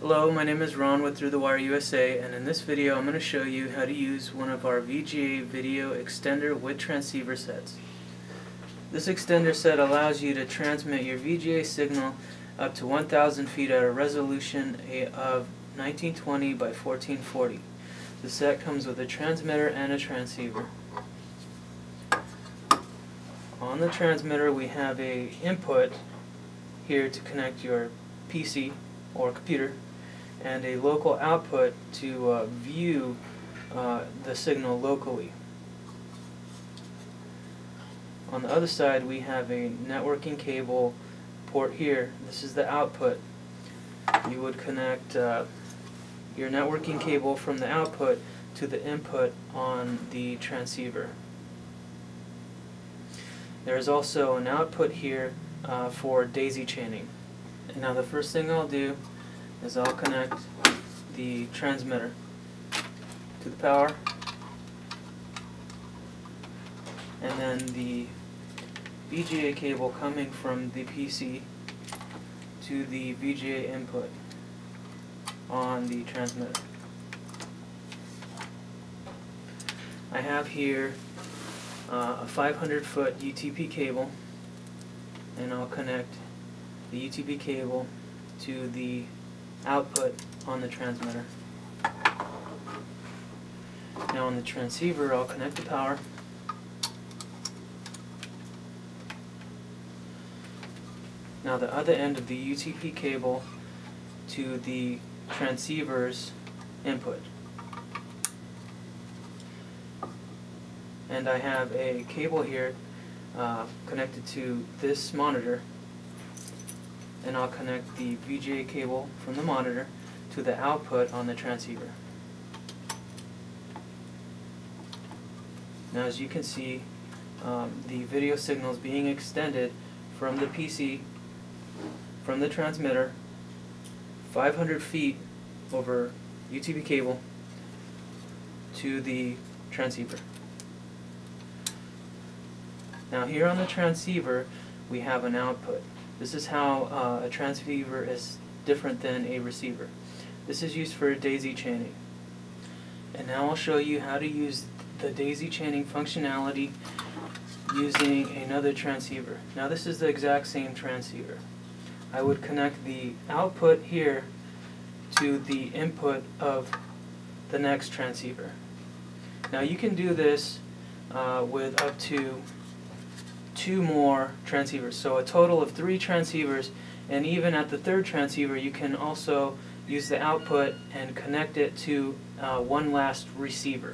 Hello, my name is Ron with Thru the Wire USA and in this video I'm going to show you how to use one of our VGA video extender with transceiver sets. This extender set allows you to transmit your VGA signal up to 1000 feet at a resolution of 1920 by 1440. The set comes with a transmitter and a transceiver. On the transmitter we have a input here to connect your PC or computer and a local output to uh, view uh, the signal locally. On the other side we have a networking cable port here. This is the output. You would connect uh, your networking cable from the output to the input on the transceiver. There is also an output here uh, for daisy chaining. And now the first thing I'll do is I'll connect the transmitter to the power and then the VGA cable coming from the PC to the VGA input on the transmitter. I have here uh, a 500 foot UTP cable and I'll connect the UTP cable to the output on the transmitter. Now on the transceiver I'll connect the power Now the other end of the UTP cable to the transceiver's input. And I have a cable here uh, connected to this monitor and I'll connect the VGA cable from the monitor to the output on the transceiver. Now as you can see um, the video signal is being extended from the PC from the transmitter 500 feet over UTP cable to the transceiver. Now here on the transceiver we have an output. This is how uh, a transceiver is different than a receiver. This is used for daisy chaining. And now I'll show you how to use the daisy chaining functionality using another transceiver. Now this is the exact same transceiver. I would connect the output here to the input of the next transceiver. Now you can do this uh, with up to two more transceivers. So a total of three transceivers and even at the third transceiver you can also use the output and connect it to uh, one last receiver.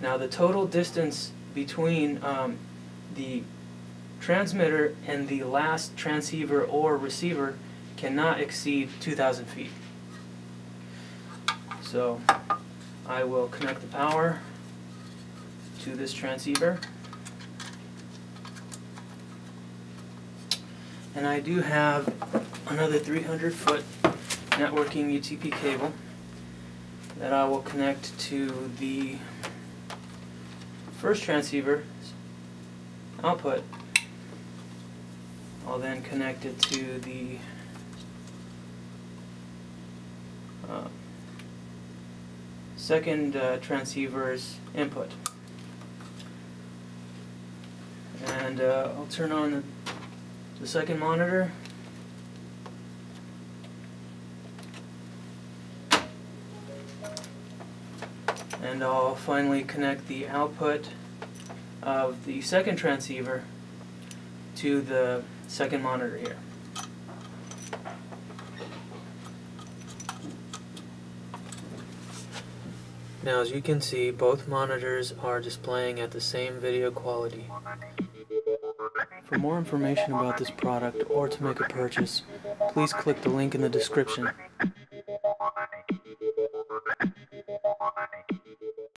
Now the total distance between um, the transmitter and the last transceiver or receiver cannot exceed 2,000 feet. So I will connect the power to this transceiver. And I do have another 300 foot networking UTP cable that I will connect to the first transceiver output I'll then connect it to the uh, second uh, transceiver's input. And uh, I'll turn on the, the second monitor. And I'll finally connect the output of the second transceiver to the second monitor here. Now as you can see both monitors are displaying at the same video quality. For more information about this product or to make a purchase, please click the link in the description.